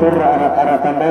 turno para também.